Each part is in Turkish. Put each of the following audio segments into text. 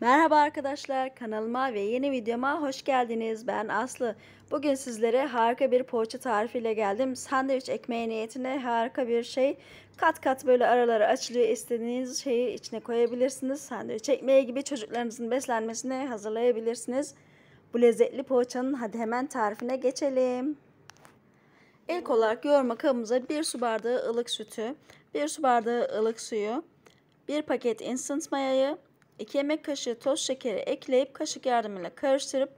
Merhaba arkadaşlar, kanalıma ve yeni videoma hoş geldiniz. Ben Aslı. Bugün sizlere harika bir poğaça tarifiyle geldim. Sandviç ekmeği niyetine harika bir şey. Kat kat böyle araları açılıyor. İstediğiniz şeyi içine koyabilirsiniz. Sandviç ekmeği gibi çocuklarınızın beslenmesine hazırlayabilirsiniz. Bu lezzetli poğaçanın hadi hemen tarifine geçelim. İlk olarak yoğurma kabımıza 1 su bardağı ılık sütü, 1 su bardağı ılık suyu, 1 paket instant mayayı, 2 yemek kaşığı toz şekeri ekleyip kaşık yardımıyla karıştırıp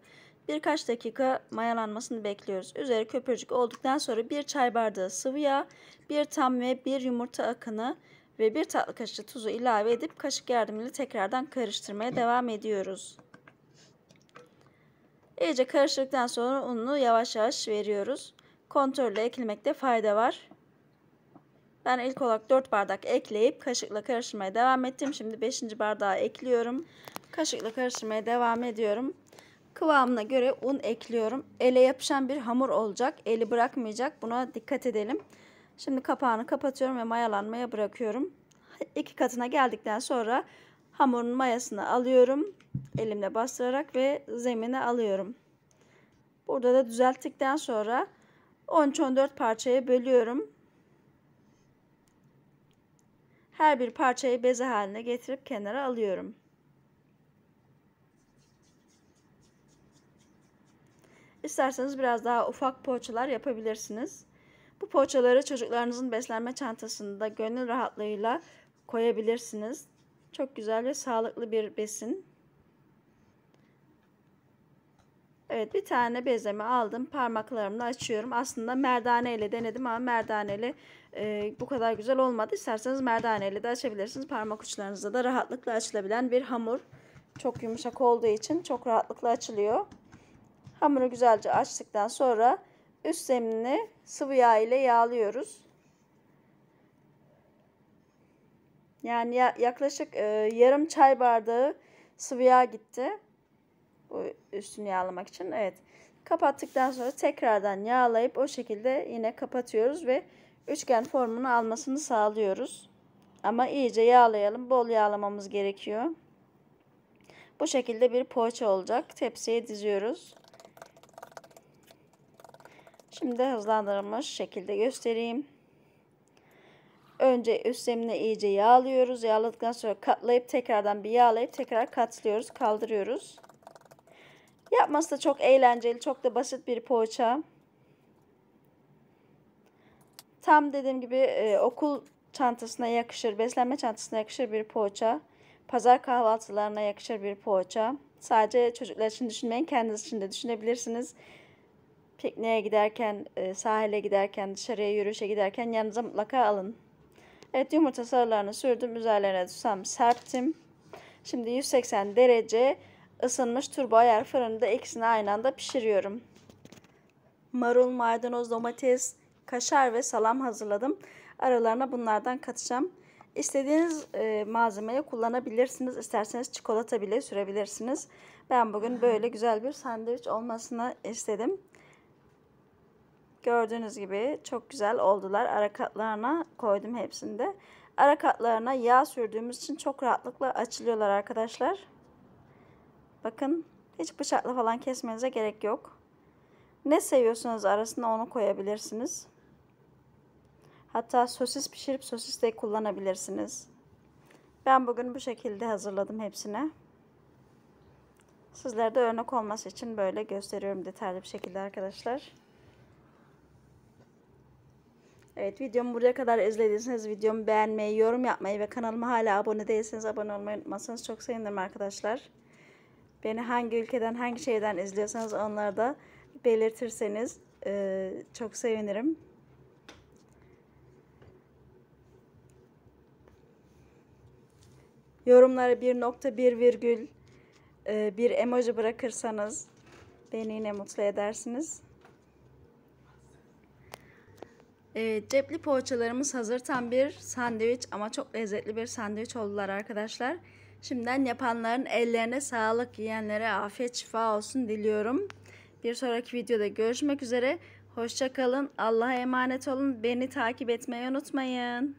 birkaç dakika mayalanmasını bekliyoruz. Üzeri köpürcük olduktan sonra 1 çay bardağı sıvı yağ, 1 tam ve 1 yumurta akını ve 1 tatlı kaşığı tuzu ilave edip kaşık yardımıyla tekrardan karıştırmaya devam ediyoruz. İyice karıştırdıktan sonra ununu yavaş yavaş veriyoruz. Kontrolle eklemekte fayda var. Ben ilk olarak 4 bardak ekleyip kaşıkla karıştırmaya devam ettim. Şimdi 5. bardağı ekliyorum. Kaşıkla karıştırmaya devam ediyorum. Kıvamına göre un ekliyorum. Ele yapışan bir hamur olacak. Eli bırakmayacak. Buna dikkat edelim. Şimdi kapağını kapatıyorum ve mayalanmaya bırakıyorum. İki katına geldikten sonra hamurun mayasını alıyorum. Elimle bastırarak ve zemine alıyorum. Burada da düzelttikten sonra 13-14 parçaya bölüyorum. Her bir parçayı beze haline getirip kenara alıyorum. İsterseniz biraz daha ufak poğaçalar yapabilirsiniz. Bu poğaçaları çocuklarınızın beslenme çantasında gönül rahatlığıyla koyabilirsiniz. Çok güzel ve sağlıklı bir besin. Evet bir tane bezemi aldım. Parmaklarımla açıyorum. Aslında merdane ile denedim ama merdaneli e, bu kadar güzel olmadı. İsterseniz merdane ile de açabilirsiniz. Parmak uçlarınızda da rahatlıkla açılabilen bir hamur. Çok yumuşak olduğu için çok rahatlıkla açılıyor. Hamuru güzelce açtıktan sonra üst zeminini sıvı yağ ile yağlıyoruz. Yani yaklaşık e, yarım çay bardağı sıvı yağ gitti. Bu üstünü yağlamak için. Evet. Kapattıktan sonra tekrardan yağlayıp o şekilde yine kapatıyoruz ve üçgen formunu almasını sağlıyoruz. Ama iyice yağlayalım. Bol yağlamamız gerekiyor. Bu şekilde bir poğaça olacak. Tepsiye diziyoruz. Şimdi hızlandırılmış şekilde göstereyim. Önce üst zemine iyice yağlıyoruz. Yağladıktan sonra katlayıp tekrardan bir yağlayıp tekrar katlıyoruz, kaldırıyoruz. Yapması da çok eğlenceli, çok da basit bir poğaça. Tam dediğim gibi e, okul çantasına yakışır, beslenme çantasına yakışır bir poğaça. Pazar kahvaltılarına yakışır bir poğaça. Sadece çocuklar için düşünmeyin, kendiniz için de düşünebilirsiniz. Pikniğe giderken, e, sahile giderken, dışarıya yürüyüşe giderken yanınıza mutlaka alın. Evet yumurta sarılarını sürdüm. Üzerlerine susam serptim. Şimdi 180 derece ısınmış turbo ayar fırında ikisini aynı anda pişiriyorum. Marul, maydanoz, domates, kaşar ve salam hazırladım. Aralarına bunlardan katacağım. İstediğiniz e, malzemeyi kullanabilirsiniz. İsterseniz çikolata bile sürebilirsiniz. Ben bugün böyle güzel bir sandviç olmasını istedim. Gördüğünüz gibi çok güzel oldular. Ara katlarına koydum hepsinde. Ara katlarına yağ sürdüğümüz için çok rahatlıkla açılıyorlar arkadaşlar. Bakın hiç bıçakla falan kesmenize gerek yok. Ne seviyorsunuz arasına onu koyabilirsiniz. Hatta sosis pişirip sosis de kullanabilirsiniz. Ben bugün bu şekilde hazırladım hepsine. Sizlere de örnek olması için böyle gösteriyorum detaylı bir şekilde arkadaşlar. Evet videomu buraya kadar izlediyseniz videomu beğenmeyi, yorum yapmayı ve kanalıma hala abone değilseniz abone olmayı unutmazsanız çok sevinirim arkadaşlar. Beni hangi ülkeden, hangi şehirden izliyorsanız onları da belirtirseniz e, çok sevinirim. Yorumlara bir nokta, bir virgül, e, bir emoji bırakırsanız beni yine mutlu edersiniz. Evet, cepli poğaçalarımız hazır. Tam bir sandviç ama çok lezzetli bir sandviç oldular arkadaşlar. Şimdiden yapanların ellerine sağlık, yiyenlere afiyet şifa olsun diliyorum. Bir sonraki videoda görüşmek üzere. Hoşçakalın. Allah'a emanet olun. Beni takip etmeyi unutmayın.